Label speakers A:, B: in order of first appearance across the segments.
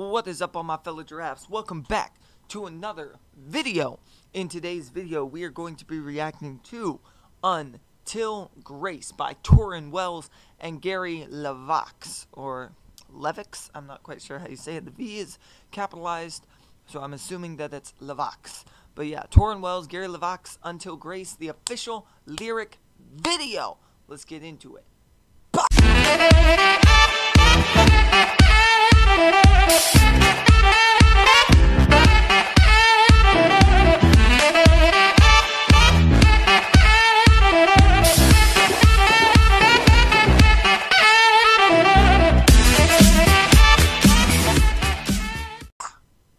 A: What is up all my fellow giraffes? Welcome back to another video. In today's video, we are going to be reacting to Until Grace by Tauren Wells and Gary LeVox, or Levix, I'm not quite sure how you say it. The V is capitalized, so I'm assuming that it's LeVox. But yeah, Tauren Wells, Gary LeVox, Until Grace, the official lyric video. Let's get into it.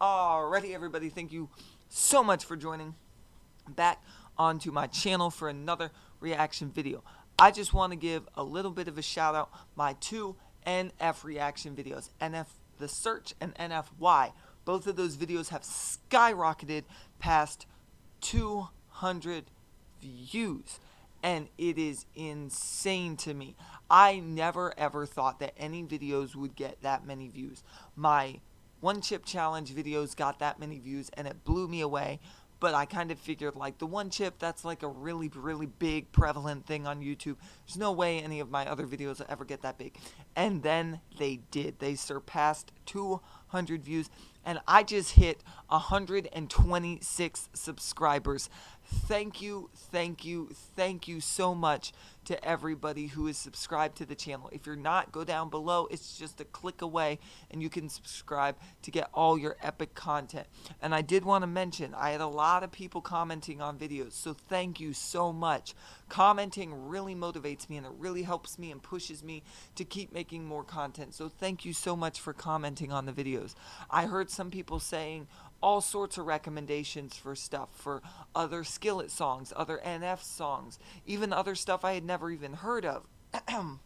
A: Alrighty, everybody, thank you so much for joining back onto my channel for another reaction video. I just want to give a little bit of a shout out my two NF reaction videos, NF the search and NFY. Both of those videos have skyrocketed past 200 views and it is insane to me. I never ever thought that any videos would get that many views. My one chip challenge videos got that many views and it blew me away but I kind of figured like the one chip that's like a really really big prevalent thing on YouTube. There's no way any of my other videos will ever get that big. And then they did. They surpassed 200 views and I just hit 126 subscribers. Thank you, thank you, thank you so much to everybody who is subscribed to the channel. If you're not, go down below. It's just a click away and you can subscribe to get all your epic content. And I did want to mention, I had a lot of people commenting on videos, so thank you so much. Commenting really motivates me and it really helps me and pushes me to keep making more content. So thank you so much for commenting on the videos. I heard some people saying, all sorts of recommendations for stuff for other skillet songs, other NF songs, even other stuff I had never even heard of.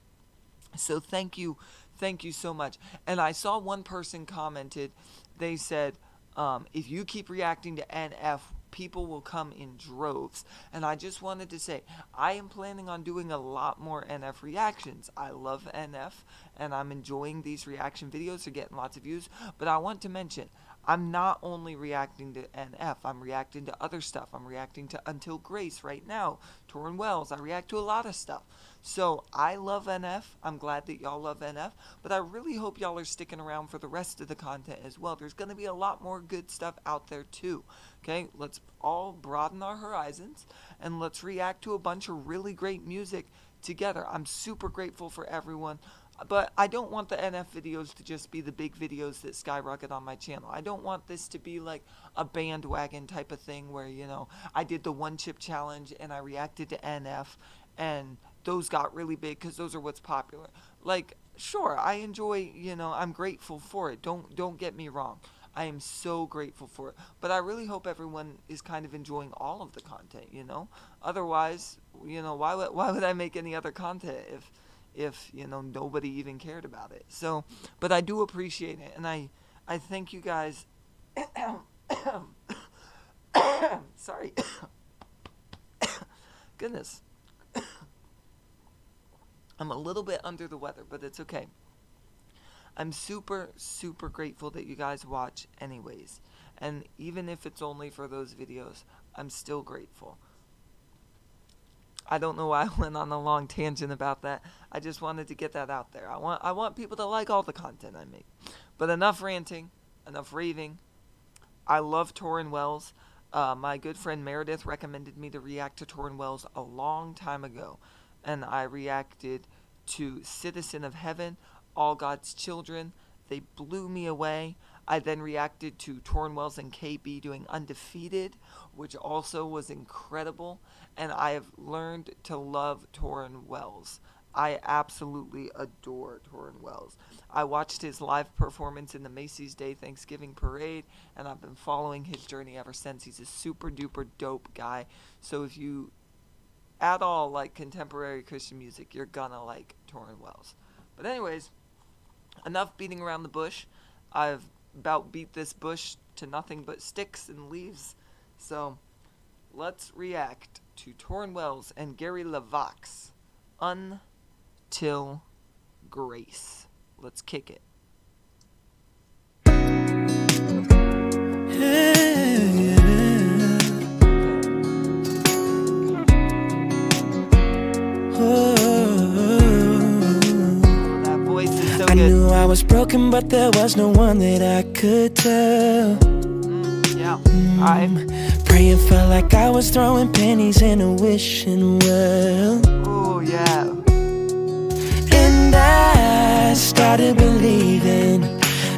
A: so thank you, thank you so much. And I saw one person commented, they said, um, if you keep reacting to NF, people will come in droves. And I just wanted to say, I am planning on doing a lot more NF reactions. I love NF, and I'm enjoying these reaction videos. They're getting lots of views. But I want to mention, I'm not only reacting to NF, I'm reacting to other stuff. I'm reacting to Until Grace right now, Tauren Wells. I react to a lot of stuff. So I love NF. I'm glad that y'all love NF, but I really hope y'all are sticking around for the rest of the content as well. There's going to be a lot more good stuff out there too. Okay, let's all broaden our horizons and let's react to a bunch of really great music together. I'm super grateful for everyone but I don't want the NF videos to just be the big videos that skyrocket on my channel. I don't want this to be like a bandwagon type of thing where, you know, I did the one chip challenge and I reacted to NF and those got really big because those are what's popular. Like, sure, I enjoy, you know, I'm grateful for it. Don't don't get me wrong. I am so grateful for it. But I really hope everyone is kind of enjoying all of the content, you know? Otherwise, you know, why would why would I make any other content if if you know nobody even cared about it. So, but I do appreciate it, and I I thank you guys. Sorry. Goodness. I'm a little bit under the weather, but it's okay. I'm super, super grateful that you guys watch anyways. And even if it's only for those videos, I'm still grateful. I don't know why I went on a long tangent about that. I just wanted to get that out there. I want I want people to like all the content I make. But enough ranting, enough raving. I love Tauren Wells. Uh, my good friend Meredith recommended me to react to Tauren Wells a long time ago, and I reacted to Citizen of Heaven, All God's Children. They blew me away. I then reacted to Tauren Wells and KB doing Undefeated, which also was incredible. And I have learned to love Tauren Wells. I absolutely adore Tauren Wells. I watched his live performance in the Macy's Day Thanksgiving Parade, and I've been following his journey ever since. He's a super duper dope guy. So if you at all like contemporary Christian music, you're gonna like Tauren Wells. But anyways, enough beating around the bush. I've about beat this bush to nothing but sticks and leaves. So let's react to Tauren Wells and Gary LeVox. Until Grace. Let's kick it.
B: Broken, but there was no one that I could tell.
A: Mm, yeah. Mm,
B: Praying felt like I was throwing pennies in a wishing well.
A: Oh, yeah.
B: And I started believing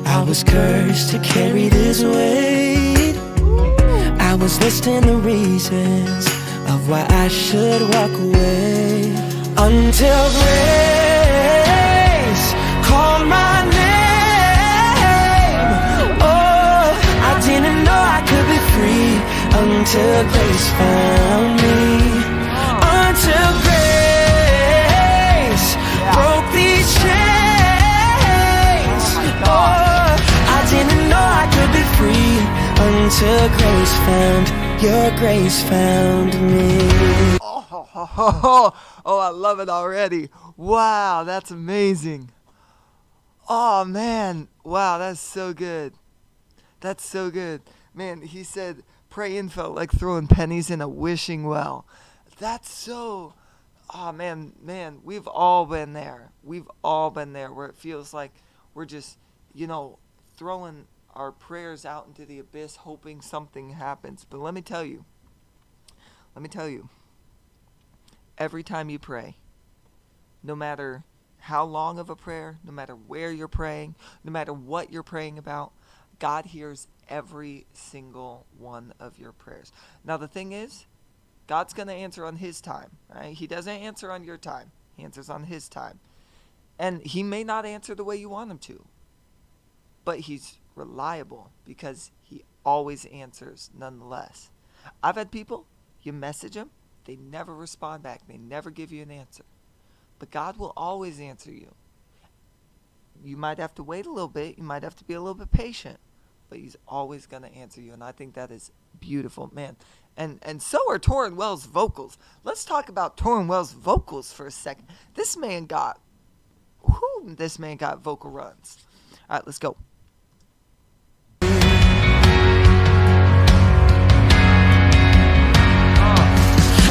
B: I was cursed to carry this weight. I was listing the reasons of why I should walk away until grace until grace found me. Until grace broke these chains. Oh, I didn't know I could be free until grace found your grace found me.
A: Oh, Oh, oh, oh, oh, I love it already. Wow, that's amazing. Oh, man. Wow, that's so good. That's so good. Man, he said praying felt like throwing pennies in a wishing well. That's so. Oh, man, man, we've all been there. We've all been there where it feels like we're just, you know, throwing our prayers out into the abyss hoping something happens. But let me tell you, let me tell you, every time you pray, no matter how long of a prayer, no matter where you're praying, no matter what you're praying about, God hears every single one of your prayers. Now, the thing is, God's going to answer on His time, right? He doesn't answer on your time, He answers on His time. And He may not answer the way you want Him to, but He's reliable because He always answers nonetheless. I've had people, you message them, they never respond back, they never give you an answer. But God will always answer you. You might have to wait a little bit, you might have to be a little bit patient, but He's always going to answer you. And I think that is beautiful, man. And and so are Tauren Wells' vocals. Let's talk about Tauren Wells' vocals for a second. This man got, whoo, this man got vocal runs. All right, let's go.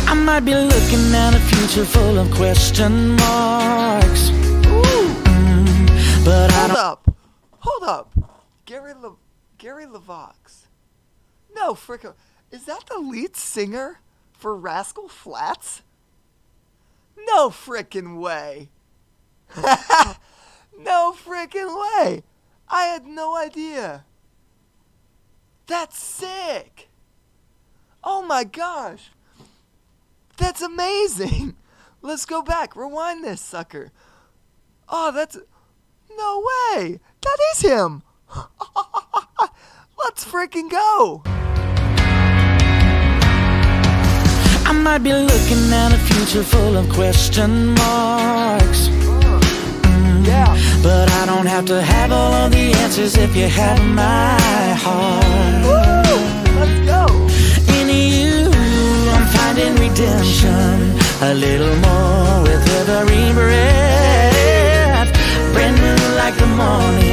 B: I might be looking at a future full of question marks. Mm, but I
A: Hold up. Hold up. Gary Le- Gary LeVox. No, frickin' Is that the lead singer for Rascal Flatts? No frickin' way. no frickin' way. I had no idea. That's sick. Oh my gosh. That's amazing. Let's go back. Rewind this sucker. Oh, that's. No way. That is him. Let's freaking go.
B: I might be looking at a future full of question marks. Mm.
A: Yeah.
B: But I don't have to have all of the answers if you have my heart.
A: Woo! Let's go.
B: In you, I'm finding redemption. A little more with every breath. Brand new like the morning.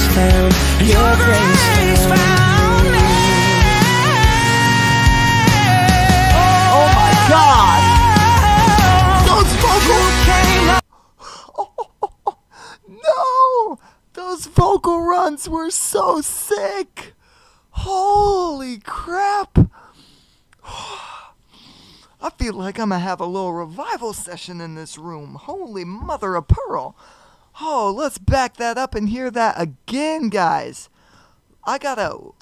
B: Grace found your grace found me.
A: Oh my god. Those vocal No! Those vocal runs were so sick. Holy crap. I feel like I'm gonna have a little revival session in this room. Holy mother of pearl. Oh, let's back that up and hear that again, guys. I gotta.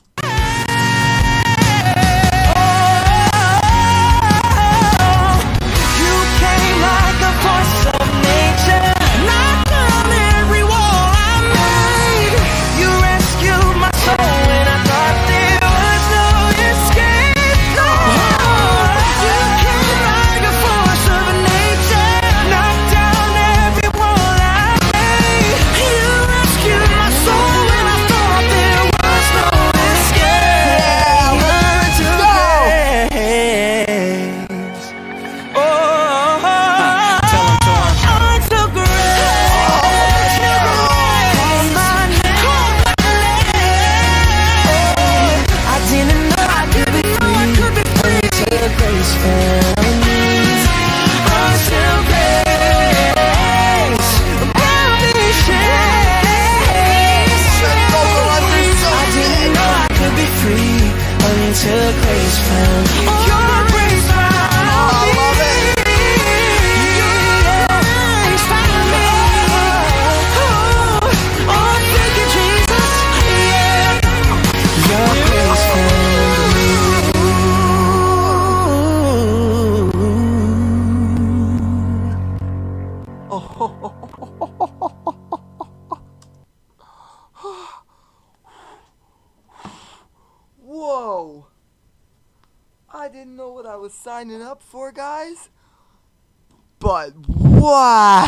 B: Was
A: signing up for, guys. But wow!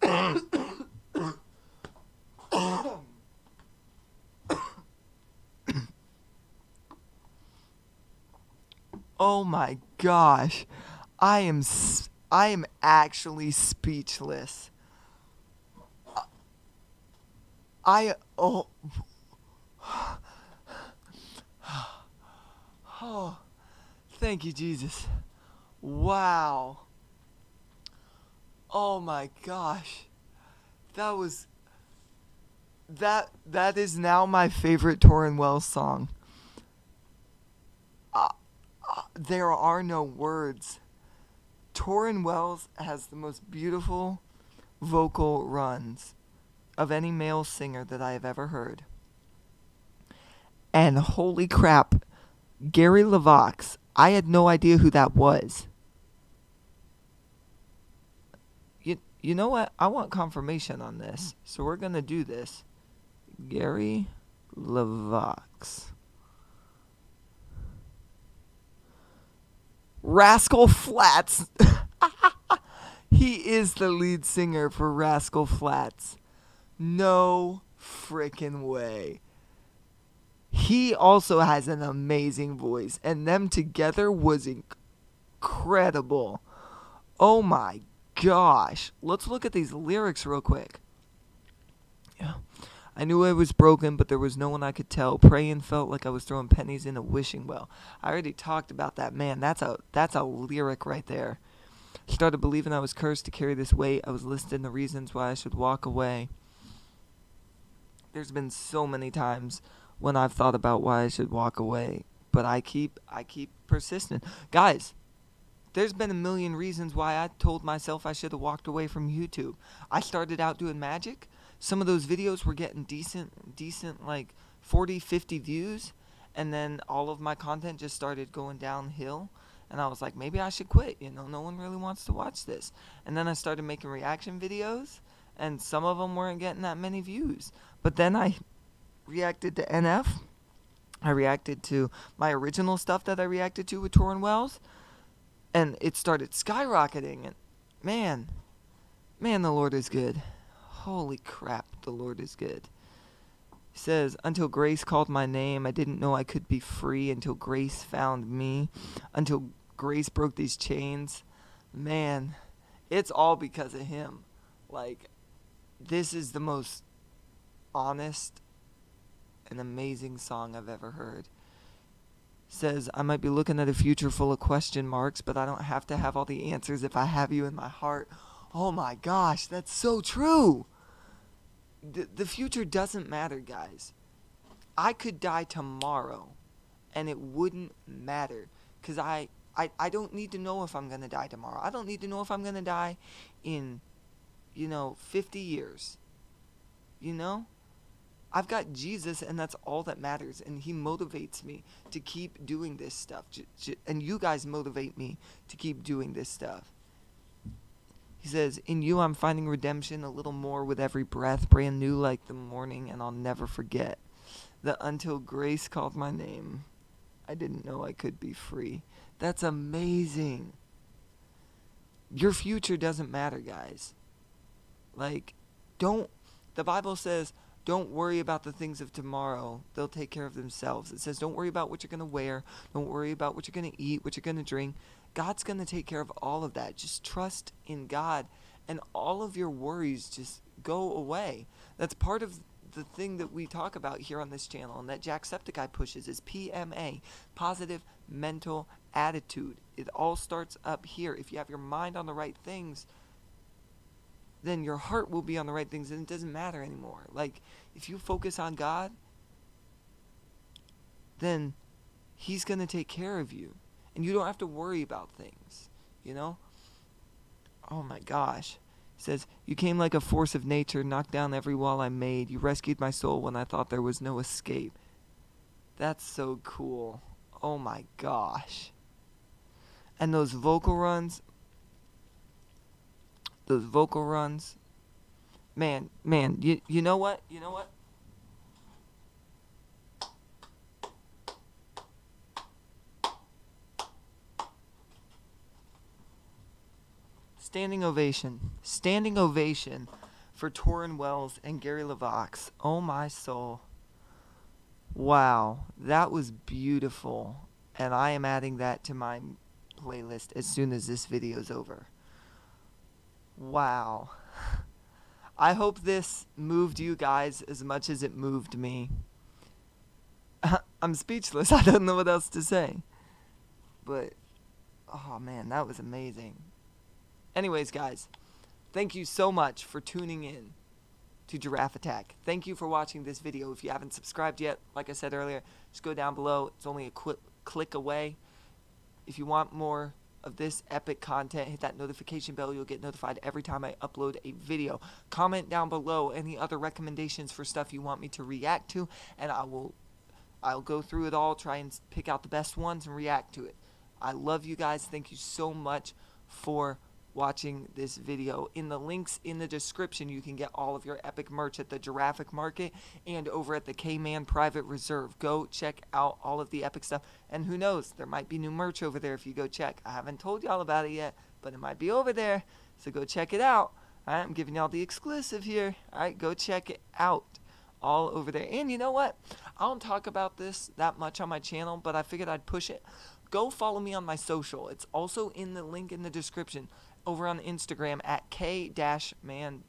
A: oh my gosh. I am I am actually speechless. I oh Oh, thank you, Jesus. Wow. Oh my gosh. That was that that is now my favorite Tauren Wells song. Uh, uh, there are no words. Tauren Wells has the most beautiful vocal runs of any male singer that I have ever heard. And holy crap, Gary LeVox, I had no idea who that was. You, you know what? I want confirmation on this. So we're going to do this. Gary LeVox. Rascal Flatts. he is the lead singer for Rascal Flatts. No freaking way. He also has an amazing voice, and them together was incredible. Oh my gosh. Let's look at these lyrics real quick. Yeah. I knew I was broken, but there was no one I could tell. Praying felt like I was throwing pennies in a wishing well. I already talked about that. Man, that's a that's a lyric right there. Started believing I was cursed to carry this weight. I was listing the reasons why I should walk away. There's been so many times when I've thought about why I should walk away, but I keep I keep persistent. Guys, there's been a million reasons why I told myself I should have walked away from YouTube. I started out doing magic. Some of those videos were getting decent decent like 40, 50 views, and then all of my content just started going downhill. And I was like, maybe I should quit. You know, no one really wants to watch this. And then I started making reaction videos, and some of them weren't getting that many views. But then I reacted to NF. I reacted to my original stuff that I reacted to with Tauren Wells, and it started skyrocketing. And man, man, the Lord is good. Holy crap, the Lord is good. He says, Until grace called my name, I didn't know I could be free until grace found me, until grace broke these chains. Man, it's all because of Him. Like, this is the most honest and amazing song I've ever heard. Says, I might be looking at a future full of question marks, but I don't have to have all the answers if I have you in my heart. Oh my gosh, that's so true. The, the future doesn't matter, guys. I could die tomorrow and it wouldn't matter because I, I, I don't need to know if I'm going to die tomorrow. I don't need to know if I'm going to die in, you know, 50 years. You know? I've got Jesus, and that's all that matters. And He motivates me to keep doing this stuff. And you guys motivate me to keep doing this stuff. He says, In you I'm finding redemption a little more with every breath, brand new like the morning, and I'll never forget that until grace called my name, I didn't know I could be free. That's amazing. Your future doesn't matter, guys. Like, don't. The Bible says, don't worry about the things of tomorrow. They'll take care of themselves. It says, don't worry about what you're going to wear. Don't worry about what you're going to eat, what you're going to drink. God's going to take care of all of that. Just trust in God, and all of your worries just go away. That's part of the thing that we talk about here on this channel and that Jacksepticeye pushes is PMA, positive mental attitude. It all starts up here. If you have your mind on the right things, then your heart will be on the right things and it doesn't matter anymore. Like if you focus on God, then he's going to take care of you. And you don't have to worry about things, you know? Oh my gosh. He says, You came like a force of nature, knocked down every wall I made. You rescued my soul when I thought there was no escape. That's so cool. Oh my gosh. And those vocal runs, those vocal runs, man, man, you, you know what? You know what? Standing ovation. Standing ovation for Tauren Wells and Gary LeVox. Oh my soul. Wow, that was beautiful. And I am adding that to my playlist as soon as this video is over. Wow. I hope this moved you guys as much as it moved me. I'm speechless. I don't know what else to say. But, oh man, that was amazing. Anyways, guys, thank you so much for tuning in to Giraffe Attack. Thank you for watching this video. If you haven't subscribed yet, like I said earlier, just go down below. It's only a quick click away. If you want more of this epic content, hit that notification bell. You'll get notified every time I upload a video. Comment down below any other recommendations for stuff you want me to react to, and I will I'll go through it all, try and pick out the best ones and react to it. I love you guys. Thank you so much for watching this video. In the links in the description, you can get all of your epic merch at the Giraffic Market and over at the K-Man Private Reserve. Go check out all of the epic stuff. And who knows, there might be new merch over there if you go check. I haven't told y'all about it yet, but it might be over there. So go check it out. Alright, I'm giving y'all the exclusive here. Alright, go check it out. All over there. And you know what? I don't talk about this that much on my channel, but I figured I'd push it. Go follow me on my social. It's also in the link in the description over on Instagram at k-man-raps.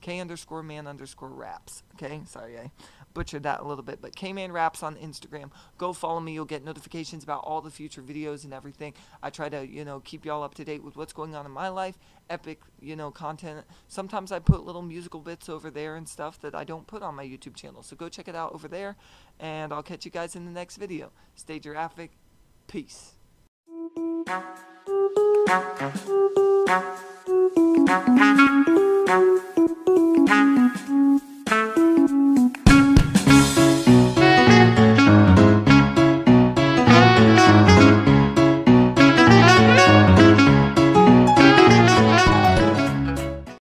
A: K underscore man underscore raps. Okay, sorry I butchered that a little bit, but K-Man Raps on Instagram. Go follow me. You'll get notifications about all the future videos and everything. I try to, you know, keep y'all up to date with what's going on in my life. Epic, you know, content. Sometimes I put little musical bits over there and stuff that I don't put on my YouTube channel. So go check it out over there, and I'll catch you guys in the next video. Stay giraffic. Peace.
B: Thank you.